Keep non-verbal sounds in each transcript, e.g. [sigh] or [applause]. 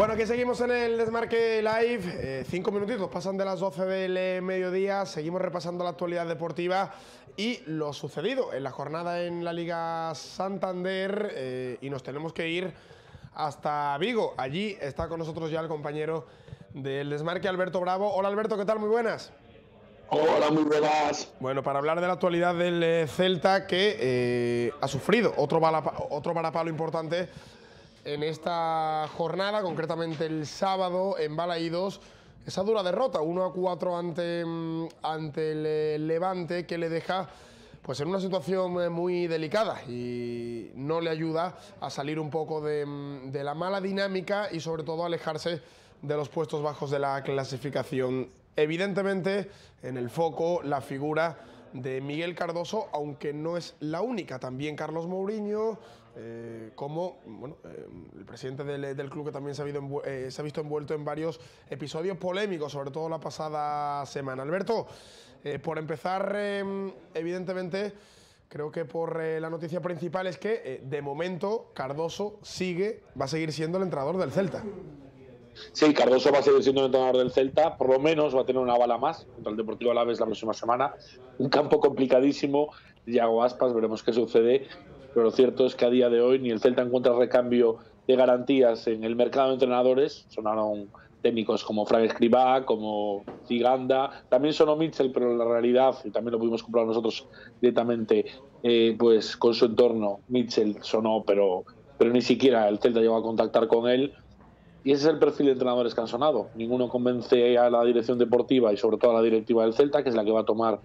Bueno, aquí seguimos en el Desmarque Live. Eh, cinco minutitos pasan de las 12 del eh, mediodía. Seguimos repasando la actualidad deportiva y lo sucedido en la jornada en la Liga Santander. Eh, y nos tenemos que ir hasta Vigo. Allí está con nosotros ya el compañero del Desmarque, Alberto Bravo. Hola Alberto, ¿qué tal? Muy buenas. Hola, muy buenas. Bueno, para hablar de la actualidad del Celta que ha sufrido otro, otro varapalo importante en esta jornada, concretamente el sábado en Balaídos, esa dura derrota, 1 a 4 ante, mm, ante el eh, Levante, que le deja pues en una situación eh, muy delicada y no le ayuda a salir un poco de, mm, de la mala dinámica y sobre todo alejarse de los puestos bajos de la clasificación. Evidentemente, en el foco la figura de Miguel Cardoso, aunque no es la única, también Carlos Mourinho, eh, como bueno, eh, el presidente del, club que también se ha, eh, se ha, visto envuelto en varios episodios polémicos, sobre todo la pasada semana. Alberto, por empezar, evidentemente, creo que por la noticia principal es que de momento Cardoso sigue, va a seguir siendo el entrenador del Celta. Sí, Cardoso va a seguir siendo el entrenador del Celta, por lo menos va a tener una bala más contra el Deportivo Alavés la próxima semana. Un campo complicadísimo, Yago Aspas, veremos qué sucede pero lo cierto es que a día de hoy ni el Celta encuentra recambio de garantías en el mercado de entrenadores. Sonaron técnicos como Frank Escribá, como Ziganda, también sonó Mitchell, pero la realidad, y también lo pudimos comprar nosotros directamente, eh, pues con su entorno, Mitchell sonó, pero, pero ni siquiera el Celta llegó a contactar con él. Y ese es el perfil de entrenadores que. Ninguno convence a la dirección deportiva y sobre todo a la directiva del Celta, que es la que va a tomar,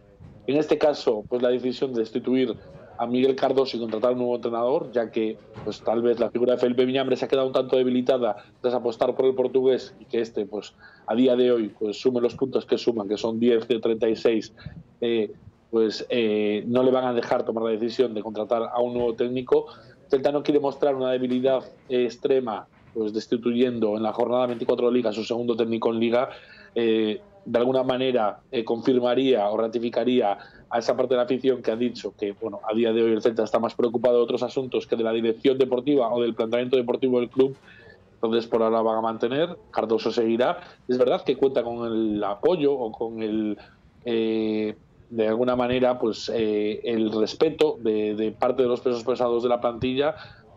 en este caso, pues la decisión de destituir a Miguel Cardoso y contratar un nuevo entrenador, ya que pues tal vez la figura de Felipe Viñambre se ha quedado un tanto debilitada tras apostar por el portugués y que este pues a día de hoy pues sume los puntos que suman, que son 10 de 36, eh, pues eh, no le van a dejar tomar la decisión de contratar a un nuevo técnico. Celta no quiere mostrar una debilidad extrema, pues destituyendo en la jornada 24 de Liga su segundo técnico en Liga. Eh, de alguna manera confirmaría o ratificaría a esa parte de la afición que ha dicho que bueno a día de hoy el Celta está más preocupado de otros asuntos que de la dirección deportiva o del planteamiento deportivo del club entonces por ahora van a mantener Cardoso seguirá es verdad que cuenta con el apoyo o con el eh, de alguna manera pues eh, el respeto de, parte de los pesos pesados de la plantilla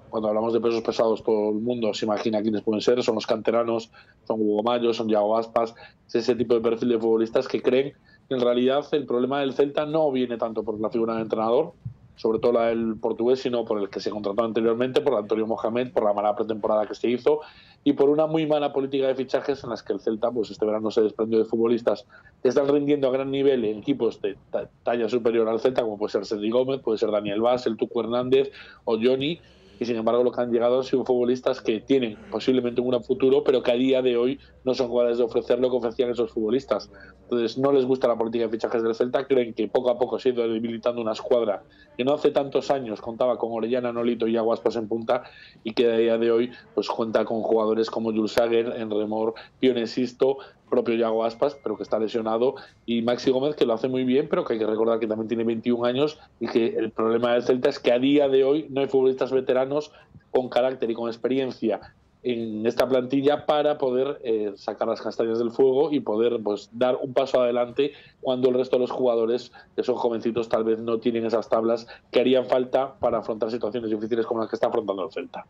cuando hablamos de pesos pesados todo el mundo se imagina quiénes pueden ser. Son los canteranos son Hugo Mayo son Yago Aspas. Es ese tipo de perfil de futbolistas que creen en realidad el problema del Celta no viene tanto por la figura del entrenador, sobre todo la del portugués, sino por el que se contrató anteriormente, por Antonio Mohamed, por la mala pretemporada que se hizo y por una muy mala política de fichajes en las que el Celta pues este verano se desprendió de futbolistas que están rindiendo a gran nivel en equipos de talla superior al Celta, como puede ser Sergi Gómez, puede ser Daniel Vaz, el Tuco Hernández o Johnny, y sin embargo lo que han llegado han sido futbolistas que tienen posiblemente un gran futuro, pero que a día de hoy no son capaces de ofrecer lo que ofrecían esos futbolistas. Entonces no les gusta la política de fichajes del Celta, creen que poco a poco se ha ido debilitando una escuadra que no hace tantos años contaba con Orellana, Nolito y Aguaspas en punta y que a día de hoy pues cuenta con jugadores como Jules Sager, Enremor, Pionesisto, propio Yago Aspas, pero que está lesionado, y Maxi Gómez, que lo hace muy bien, pero que hay que recordar que también tiene 21 años y que el problema del Celta es que a día de hoy no hay futbolistas veteranos con carácter y con experiencia en esta plantilla para poder eh, sacar las castañas del fuego y poder pues dar un paso adelante cuando el resto de los jugadores que son jovencitos tal vez no tienen esas tablas que harían falta para afrontar situaciones difíciles como las que está afrontando el Celta.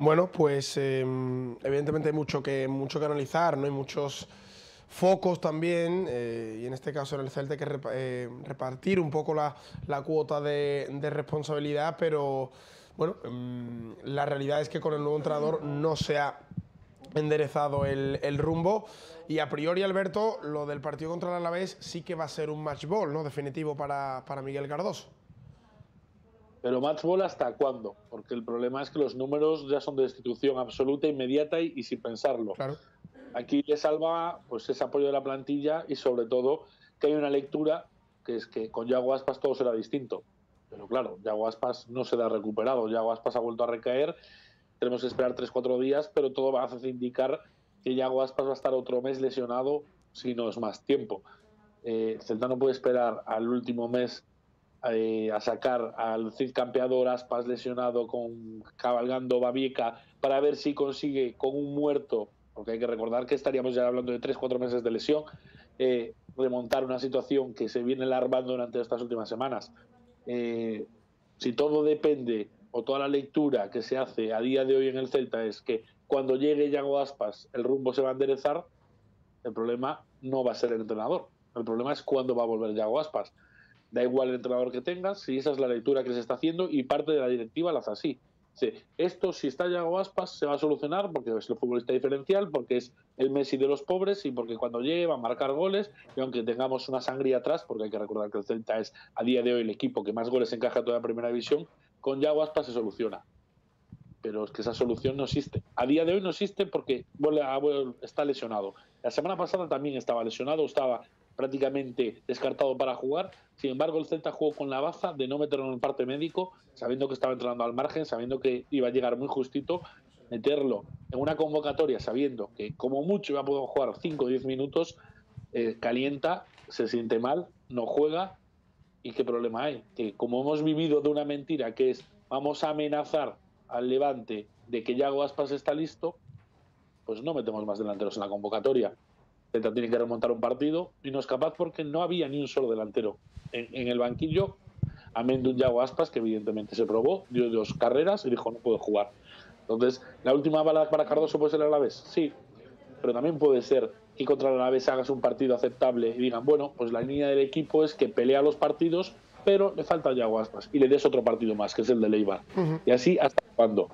Bueno, pues em, evidentemente hay mucho que, mucho que analizar, ¿no? Hay muchos focos también, eh, y en este caso en el Celta hay que eh, repartir un poco la, cuota de, responsabilidad, pero bueno, em, la realidad es que con el nuevo entrenador no se ha enderezado el, rumbo y a priori Alberto, lo del partido contra el Alavés sí que va a ser un match ball, ¿no? Definitivo para, para Miguel Cardoso. Pero match ball hasta cuándo? Porque el problema es que los números ya son de destitución absoluta, inmediata y, sin pensarlo. Aquí le salva pues ese apoyo de la plantilla y sobre todo que hay una lectura que es que con Yago Aspas todo será distinto. Pero claro, Yago Aspas no se ha recuperado, Yago Aspas ha vuelto a recaer, tenemos que esperar 3-4 días, pero todo va a hacer indicar que Yago Aspas va a estar otro mes lesionado si no es más tiempo. Eh, Celta no puede esperar al último mes eh, a sacar al Cid campeador Aspas lesionado con cabalgando Babieca para ver si consigue con un muerto, porque hay que recordar que estaríamos ya hablando de 3-4 meses de lesión, eh, remontar una situación que se viene alarmando durante estas últimas semanas. Eh, si todo depende o toda la lectura que se hace a día de hoy en el Celta es que cuando llegue Yago Aspas el rumbo se va a enderezar, el problema no va a ser el entrenador. El problema es cuándo va a volver Yago Aspas. Da igual el entrenador que tengas, si esa es la lectura que se está haciendo y parte de la directiva la hace así. esto, si está Yago Aspas, se va a solucionar porque es el futbolista diferencial, porque es el Messi de los pobres y porque cuando llegue va a marcar goles. Y aunque tengamos una sangría atrás, porque hay que recordar que el Celta es a día de hoy el equipo que más goles encaja en toda la primera división, con Yago Aspas se soluciona. Pero es que esa solución no existe. A día de hoy no existe porque está lesionado. La semana pasada también estaba lesionado, estaba prácticamente descartado para jugar. Sin embargo, el Celta jugó con la baza de no meterlo en el parte médico, sabiendo que estaba entrando al margen, sabiendo que iba a llegar muy justito, meterlo en una convocatoria, sabiendo que como mucho iba a poder jugar 5 o 10 minutos, eh, calienta, se siente mal, no juega. ¿Y qué problema hay? Que como hemos vivido de una mentira que es vamos a amenazar al Levante de que Yago Aspas está listo, pues no metemos más delanteros en la convocatoria. Celta tiene que remontar un partido y no es capaz porque no había ni un solo delantero. En, el banquillo, amén de un Yago Aspas, que evidentemente se probó, dio dos carreras y dijo no puedo jugar. Entonces, ¿la última bala para Cardoso puede ser el Alavés? Sí, pero también puede ser que contra el Alavés hagas un partido aceptable y digan, bueno, pues la línea del equipo es que pelea los partidos, pero le falta Yago Aspas y le des otro partido más, que es el de Leibar. Y así hasta cuándo.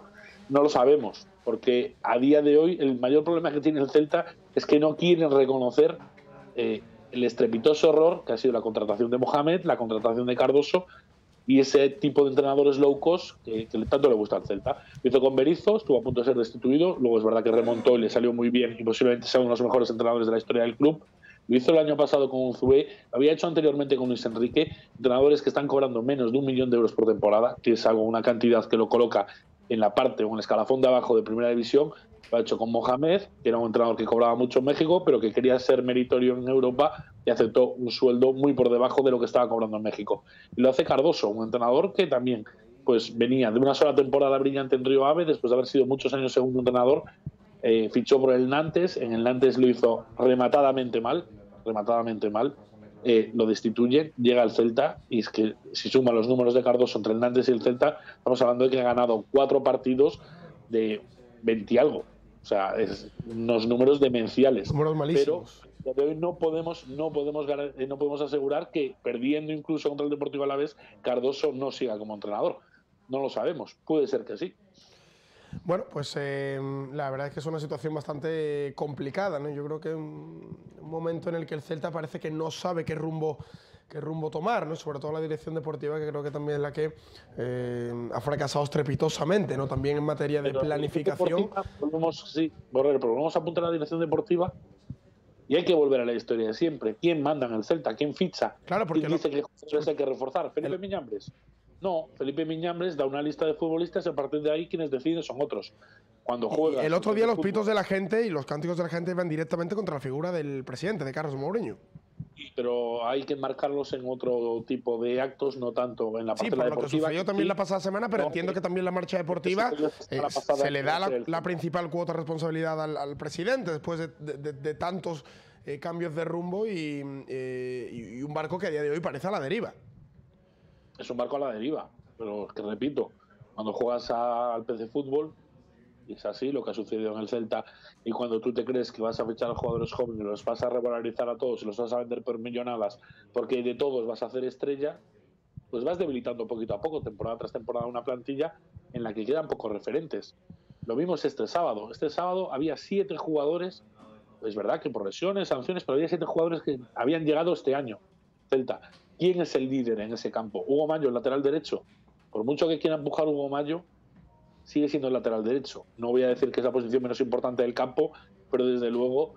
No lo sabemos, porque a día de hoy el mayor problema que tiene el Celta es que no quieren reconocer eh, el estrepitoso error que ha sido la contratación de Mohamed, la contratación de Cardoso y ese tipo de entrenadores low cost que, tanto le gusta al Celta. Lo hizo con Berizzo, estuvo a punto de ser destituido, luego es verdad que remontó y le salió muy bien y posiblemente sea uno de los mejores entrenadores de la historia del club. Lo hizo el año pasado con Unzué, lo había hecho anteriormente con Luis Enrique, entrenadores que están cobrando menos de un millón de euros por temporada, que es algo, una cantidad que lo coloca en la parte o en el escalafón de abajo de primera división. Lo ha hecho con Mohamed, que era un entrenador que cobraba mucho en México, pero que quería ser meritorio en Europa y aceptó un sueldo muy por debajo de lo que estaba cobrando en México. Y lo hace Cardoso, un entrenador que también pues venía de una sola temporada brillante en Río Ave, después de haber sido muchos años segundo entrenador, eh, fichó por el Nantes, en el Nantes lo hizo rematadamente mal, rematadamente mal, eh, lo destituye, llega al Celta y es que si suma los números de Cardoso entre el Nantes y el Celta, estamos hablando de que ha ganado cuatro partidos de 20 y algo. O sea, es unos números demenciales. Números malísimos. Pero de hoy no podemos, no podemos, eh, no podemos asegurar que perdiendo incluso contra el Deportivo Alavés, Cardoso no siga como entrenador. No lo sabemos. Puede ser que sí. Bueno, pues eh, la verdad es que es una situación bastante complicada, ¿no? Yo creo que un, un momento en el que el Celta parece que no sabe qué rumbo qué rumbo tomar, ¿no? sobre todo la dirección deportiva, que creo que también es la que eh, ha fracasado estrepitosamente, ¿no? también en materia de planificación. Volvemos, sí, Borrero, pero vamos a apuntar a la dirección deportiva y hay que volver a la historia de siempre. ¿Quién manda en el Celta? ¿Quién ficha? Claro, porque ¿Quién dice que [laughs] hay que reforzar? ¿Felipe Miñambres? No, Felipe Miñambres da una lista de futbolistas y a partir de ahí quienes deciden son otros. Cuando juega. El otro día los pitos de la gente y los cánticos de la gente van directamente contra la figura del presidente, de Carlos Mourinho. Pero hay que marcarlos en otro tipo de actos, no tanto en la parte sí, la deportiva. Lo que también la pasada semana, pero entiendo que también la marcha deportiva eh, se le da la, principal cuota de responsabilidad al, presidente después de, tantos eh, cambios de rumbo eh, y un barco que a día de hoy parece a la deriva es un barco a la deriva. Pero que repito, cuando juegas al PC Fútbol, y es así lo que ha sucedido en el Celta, y cuando tú te crees que vas a fichar a jugadores jóvenes, los vas a revalorizar a todos y los vas a vender por millonadas, porque de todos vas a hacer estrella, pues vas debilitando poquito a poco, temporada tras temporada, una plantilla en la que quedan pocos referentes. Lo vimos este sábado. Este sábado había siete jugadores, es verdad que por lesiones, sanciones, pero había siete jugadores que habían llegado este año. Celta. ¿Quién es el líder en ese campo? Hugo Mayo, el lateral derecho. Por mucho que quiera empujar Hugo Mayo, sigue siendo el lateral derecho. No voy a decir que es la posición menos importante del campo, pero desde luego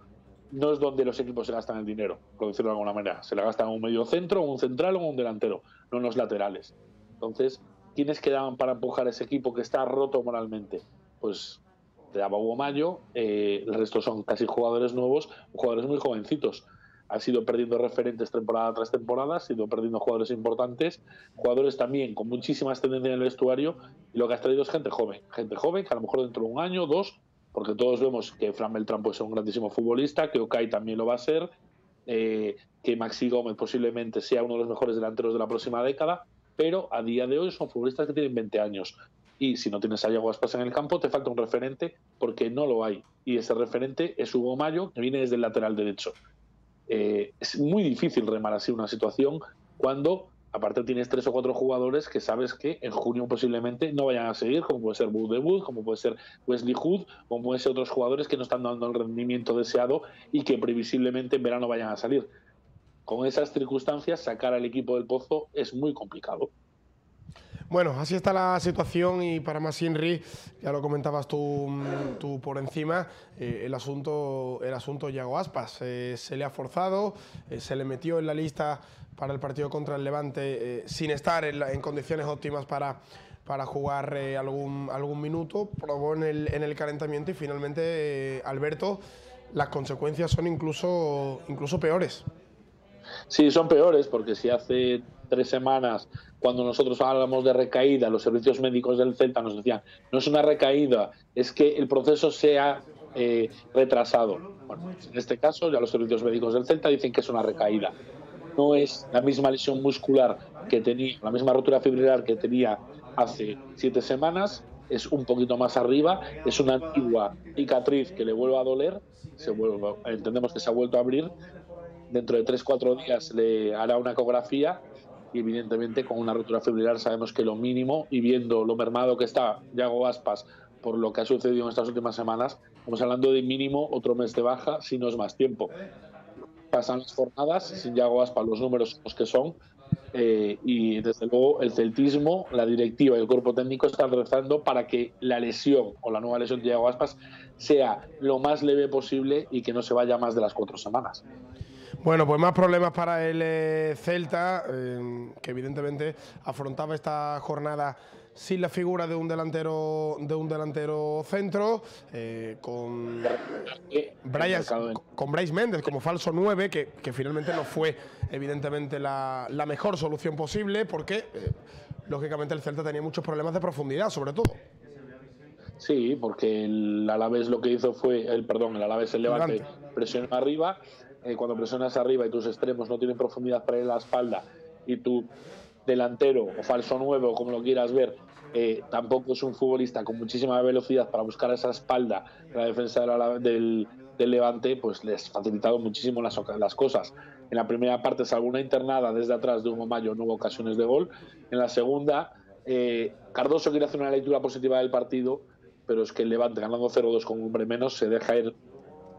no es donde los equipos se gastan el dinero, por decirlo de alguna manera. Se la gastan en un medio centro, un central o un delantero, no en los laterales. Entonces, ¿quiénes quedaban para empujar ese equipo que está roto moralmente? Pues te daba Hugo Mayo, eh, el resto son casi jugadores nuevos, jugadores muy jovencitos. Ha sido perdiendo referentes temporada tras temporada, ha sido perdiendo jugadores importantes, jugadores también con muchísimas tendencias en el vestuario, y lo que has traído es gente joven, gente joven que a lo mejor dentro de un año, dos, porque todos vemos que Fran Beltrán puede ser un grandísimo futbolista, que Okai también lo va a ser, eh, que Maxi Gómez posiblemente sea uno de los mejores delanteros de la próxima década, pero a día de hoy son futbolistas que tienen 20 años. Y si no tienes a Yago Aspas en el campo, te falta un referente porque no lo hay. Y ese referente es Hugo Mayo, que viene desde el lateral derecho. Eh, es muy difícil remar así una situación cuando aparte tienes tres o cuatro jugadores que sabes que en junio posiblemente no vayan a seguir, como puede ser Wood de Wood, como puede ser Wesley Hood, como pueden ser otros jugadores que no están dando el rendimiento deseado y que previsiblemente en verano vayan a salir. Con esas circunstancias, sacar al equipo del pozo es muy complicado. Bueno, así está la situación y para más Inri, ya lo comentabas tú, tú por encima, eh, el asunto el asunto Yago Aspas. Eh, se le ha forzado, eh, se le metió en la lista para el partido contra el Levante sin estar en, condiciones óptimas para, para jugar algún, algún minuto, probó en el, en el calentamiento y finalmente, Alberto, las consecuencias son incluso, incluso peores. Sí, son peores porque si hace tres semanas, cuando nosotros hablamos de recaída, los servicios médicos del Celta nos decían, no es una recaída, es que el proceso sea eh, retrasado. Bueno, en este caso ya los servicios médicos del Celta dicen que es una recaída. No es la misma lesión muscular que tenía, la misma rotura fibrilar que tenía hace siete semanas, es un poquito más arriba, es una antigua cicatriz que le vuelve a doler, se vuelve, entendemos que se ha vuelto a abrir, dentro de 3-4 días le hará una ecografía evidentemente con una rotura fibrilar sabemos que lo mínimo y viendo lo mermado que está Yago Aspas por lo que ha sucedido en estas últimas semanas, estamos hablando de mínimo otro mes de baja, si no es más tiempo. Pasan las jornadas, sin Yago Aspas los números los que son, eh, y desde luego el celtismo, la directiva y el cuerpo técnico están rezando para que la lesión o la nueva lesión de Yago Aspas sea lo más leve posible y que no se vaya más de las cuatro semanas. Bueno, pues más problemas para el eh, Celta, eh, que evidentemente afrontaba esta jornada sin la figura de un delantero de un delantero centro, eh, con, con Bryce Méndez como falso 9, que, finalmente no fue evidentemente la, mejor solución posible, porque lógicamente el Celta tenía muchos problemas de profundidad, sobre todo. Sí, porque el Alavés lo que hizo fue, el perdón, el Alavés el Levante, Levante. presionó arriba eh, cuando presionas arriba y tus extremos no tienen profundidad para ir a la espalda y tu delantero o falso nuevo, como lo quieras ver, eh, tampoco es un futbolista con muchísima velocidad para buscar esa espalda la defensa del, Levante, pues les facilitado muchísimo las, las cosas. En la primera parte, salvo una internada desde atrás de un Mayo, no hubo ocasiones de gol. En la segunda, eh, Cardoso quiere hacer una lectura positiva del partido, pero es que el Levante ganando 0-2 con un hombre menos se deja ir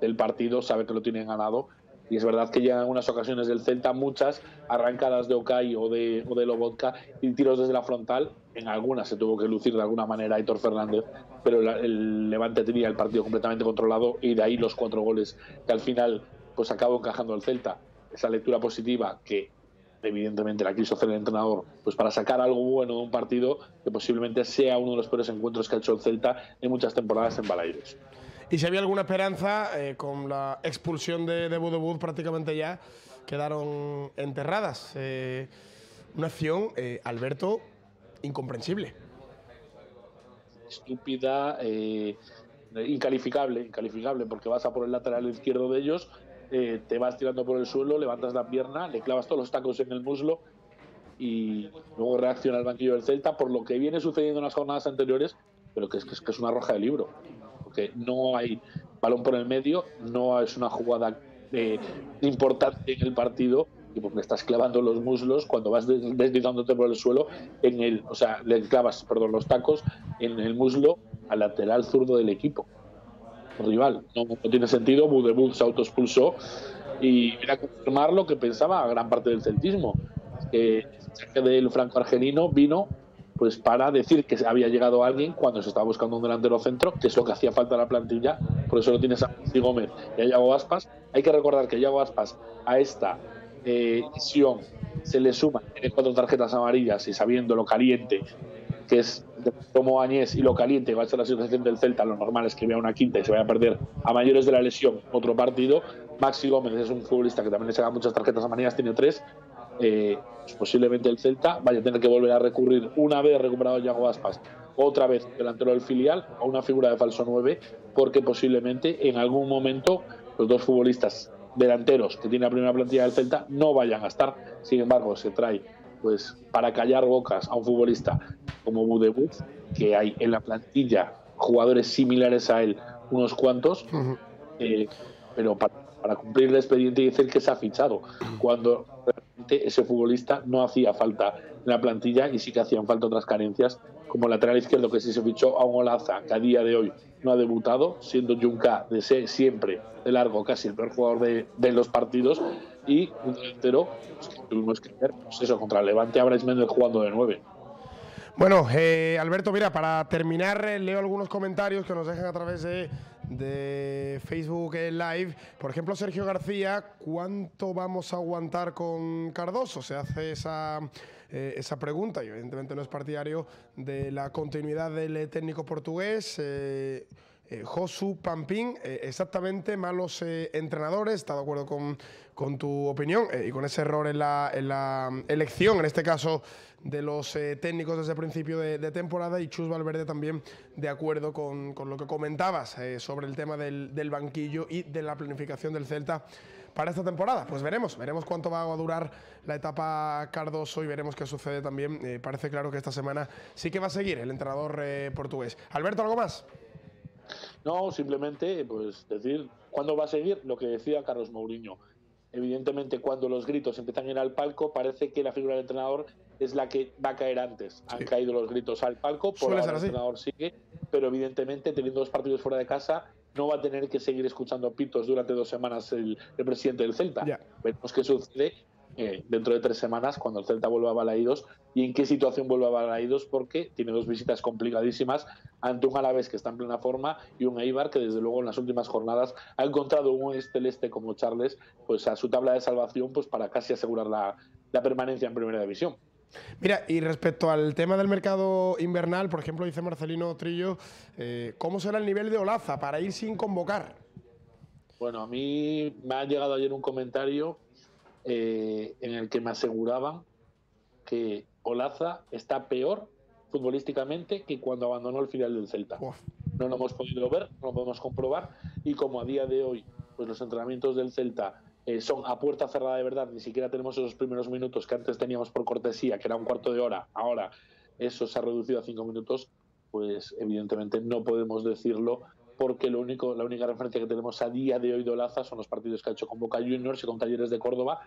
del partido, sabe que lo tienen ganado y es verdad que ya en unas ocasiones del Celta, muchas arrancadas de Okai o de, o de Lobotka y tiros desde la frontal. En algunas se tuvo que lucir de alguna manera Aitor Fernández, pero el Levante tenía el partido completamente controlado y de ahí los cuatro goles que al final pues acabó encajando el Celta. Esa lectura positiva que evidentemente la quiso hacer el entrenador, pues para sacar algo bueno de un partido que posiblemente sea uno de los peores encuentros que ha hecho el Celta en muchas temporadas en Balaidos. Y si había alguna esperanza, eh, con la expulsión de, de Budebud prácticamente ya quedaron enterradas. Eh, una acción, eh, Alberto, incomprensible. Estúpida, incalificable, incalificable, porque vas a por el lateral izquierdo de ellos, te vas tirando por el suelo, levantas la pierna, le clavas todos los tacos en el muslo y luego reacciona el banquillo del Celta por lo que viene sucediendo en las jornadas anteriores, pero que es, que es una roja de libro porque no hay balón por el medio, no es una jugada eh, importante en el partido y porque estás clavando los muslos cuando vas deslizándote por el suelo en el, o sea, le clavas, perdón, los tacos en el muslo al lateral zurdo del equipo rival. No, tiene sentido, Budebut se autoexpulsó y era confirmar lo que pensaba gran parte del celtismo, que el del franco argelino vino pues para decir que había llegado alguien cuando se estaba buscando un delantero centro, que es lo que hacía falta en la plantilla, por eso lo tienes a Maxi Gómez y a Yago Aspas. Hay que recordar que Yago Aspas a esta eh, se le suma, tiene cuatro tarjetas amarillas y sabiendo lo caliente que es como Añés y lo caliente va a ser la situación del Celta, lo normal es que vea una quinta y se vaya a perder a mayores de la lesión otro partido. Maxi Gómez es un futbolista que también le saca muchas tarjetas a manías, tiene tres. Eh, pues posiblemente el Celta vaya a tener que volver a recurrir una vez recuperado Yago Aspas, otra vez delantero del filial, a una figura de falso 9, porque posiblemente en algún momento los dos futbolistas delanteros que tiene la primera plantilla del Celta no vayan a estar. Sin embargo, se trae pues para callar bocas a un futbolista como Budebut, que hay en la plantilla jugadores similares a él, unos cuantos, eh, pero para, cumplir el expediente y decir que se ha fichado, cuando ese futbolista no hacía falta en la plantilla y sí que hacían falta otras carencias, como lateral izquierdo que sí se fichó a un Olaza, que a día de hoy no ha debutado, siendo Junca de ser siempre de largo casi el peor jugador de, los partidos, y un delantero pues, que tuvimos que ver, pues eso, contra el Levante Abraham Méndez jugando de nueve. Bueno, eh, Alberto, mira, para terminar, eh, leo algunos comentarios que nos dejan a través de, de Facebook Live. Por ejemplo, Sergio García, ¿cuánto vamos a aguantar con Cardoso? Se hace esa, eh, esa pregunta y evidentemente no es partidario de la continuidad del técnico portugués. Eh, Josu Pampín, eh, exactamente malos eh, entrenadores, está de acuerdo con, con tu opinión y con ese error en la, la, elección, en este caso de los técnicos desde el principio de, temporada y Chus Valverde también de acuerdo con, con lo que comentabas sobre el tema del, del, banquillo y de la planificación del Celta para esta temporada. Pues veremos, veremos cuánto va a durar la etapa Cardoso y veremos qué sucede también. parece claro que esta semana sí que va a seguir el entrenador portugués. Alberto, ¿algo más? No, simplemente pues decir cuándo va a seguir lo que decía Carlos Mourinho. Evidentemente, cuando los gritos empiezan a ir al palco, parece que la figura del entrenador es la que va a caer antes. Han caído los gritos al palco, por ahora el entrenador sigue, pero evidentemente, teniendo dos partidos fuera de casa, no va a tener que seguir escuchando pitos durante dos semanas el, presidente del Celta. Veremos qué sucede eh, dentro de tres semanas cuando el Celta vuelva a Balaídos y en qué situación vuelva a Balaídos porque tiene dos visitas complicadísimas ante un Alavés que está en plena forma y un Eibar que desde luego en las últimas jornadas ha encontrado un celeste como Charles pues a su tabla de salvación pues para casi asegurar la, permanencia en primera división. Mira, y respecto al tema del mercado invernal, por ejemplo, dice Marcelino Trillo, eh, ¿cómo será el nivel de Olaza para ir sin convocar? Bueno, a mí me ha llegado ayer un comentario eh, en el que me aseguraban que Olaza está peor futbolísticamente que cuando abandonó el final del Celta. No lo hemos podido ver, no lo podemos comprobar y como a día de hoy pues los entrenamientos del Celta eh, son a puerta cerrada de verdad, ni siquiera tenemos esos primeros minutos que antes teníamos por cortesía, que era un cuarto de hora, ahora eso se ha reducido a cinco minutos, pues evidentemente no podemos decirlo porque lo único, la única referencia que tenemos a día de hoy de Olaza son los partidos que ha hecho con Boca Juniors y con Talleres de Córdoba,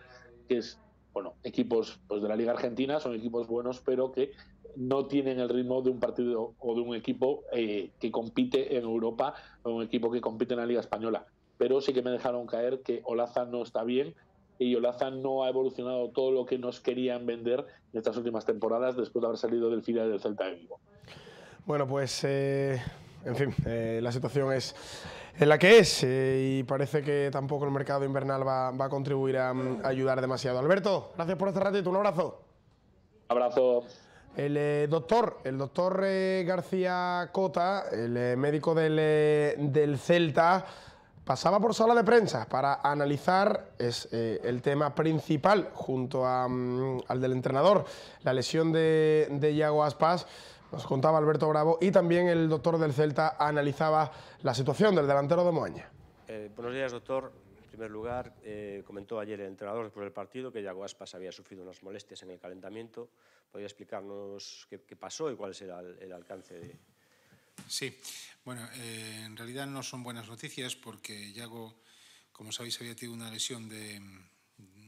que es, bueno, equipos pues, de la Liga Argentina, son equipos buenos, pero que no tienen el ritmo de un partido o de un equipo eh, que compite en Europa o un equipo que compite en la Liga Española. Pero sí que me dejaron caer que Olaza no está bien y Olaza no ha evolucionado todo lo que nos querían vender en estas últimas temporadas después de haber salido del final del Celta de Vigo. Bueno, pues eh, en fin, eh, la situación es en la que es eh, y parece que tampoco el mercado invernal va, a contribuir a, ayudar demasiado. Alberto, gracias por este ratito, un abrazo. Abrazo. El eh, doctor, el doctor García Cota, el médico del, del, Celta, pasaba por sala de prensa para analizar es, el tema principal junto a, mm, al del entrenador, la lesión de, de Iago Aspas. Nos contaba Alberto Bravo y también el doctor del Celta analizaba la situación del delantero de Moaña. Eh, buenos días, doctor. En primer lugar, eh, comentó ayer el entrenador después del partido que Yago Aspas había sufrido unas molestias en el calentamiento. ¿Podría explicarnos qué, pasó y cuál será el, alcance de...? Sí, bueno, eh, en realidad no son buenas noticias porque Yago, como sabéis, había tenido una lesión, de,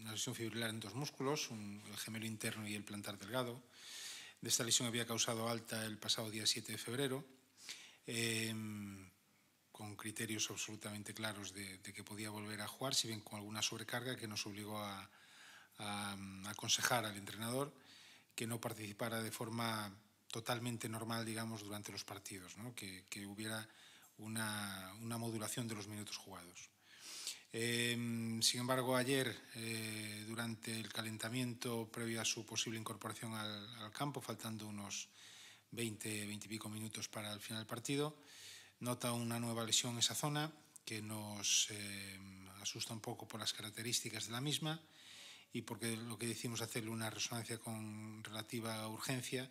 una lesión fibrilar en dos músculos, el gemelo interno y el plantar delgado de esta lesión había causado alta el pasado día 7 de febrero, em, con criterios absolutamente claros de, que podía volver a jugar, si bien con alguna sobrecarga que nos obligó a, aconsejar al entrenador que no participara de forma totalmente normal, digamos, durante los partidos, que, hubiera una modulación de los minutos jugados. Em, sin embargo, ayer, eh, durante el calentamiento previo a su posible incorporación al, campo, faltando unos 20, 20 y pico minutos para el final del partido. Nota una nueva lesión en esa zona que nos eh, asusta un poco por las características de la misma y porque lo que decimos hacerle una resonancia con relativa urgencia.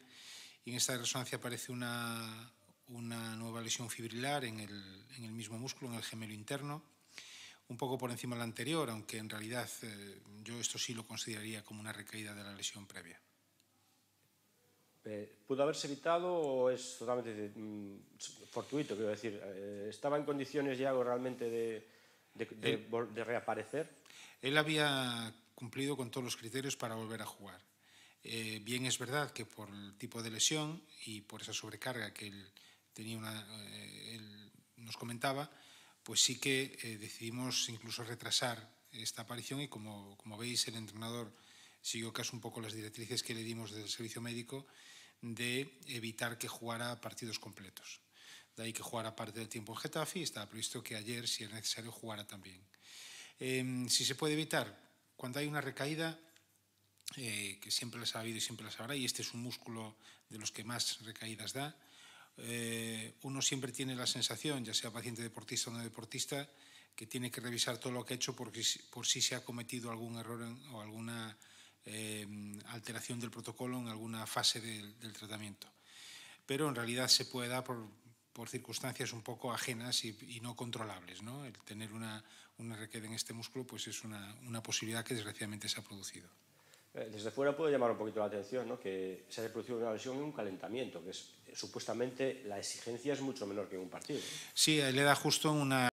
Y en esta resonancia aparece una, una nueva lesión fibrilar en el, en el, mismo músculo, en el gemelo interno, un poco por encima de la anterior, aunque en realidad eh, yo esto sí lo consideraría como una recaída de la lesión previa. Eh, ¿Pudo haberse evitado o es totalmente mm, fortuito? Quiero decir, eh, ¿estaba en condiciones ya realmente de, de, de, él, de, reaparecer? Él había cumplido con todos los criterios para volver a jugar. Eh, bien es verdad que por el tipo de lesión y por esa sobrecarga que él tenía una, eh, él nos comentaba, pues sí que eh, decidimos incluso retrasar esta aparición y como, como veis el entrenador siguió casi un poco las directrices que le dimos desde el servicio médico de evitar que jugara partidos completos. De ahí que jugara parte del tiempo en Getafe y estaba previsto que ayer, si es necesario, jugara también. Eh, si se puede evitar, cuando hay una recaída, eh, que siempre las ha habido y siempre las habrá, y este es un músculo de los que más recaídas da, eh, uno siempre tiene la sensación, ya sea paciente deportista o no deportista, que tiene que revisar todo lo que ha hecho por, por si se ha cometido algún error en, o alguna eh, alteración del protocolo en alguna fase del, del, tratamiento. Pero en realidad se puede dar por, por circunstancias un poco ajenas y, y no controlables. ¿no? El tener una, una recaída en este músculo pues es una, una posibilidad que desgraciadamente se ha producido. Eh, desde fuera puede llamar un poquito la atención ¿no? que se haya producido una lesión en un calentamiento, que es supuestamente la exigencia es mucho menor que en un partido. Sí, le da justo una